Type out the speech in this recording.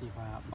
喜欢啊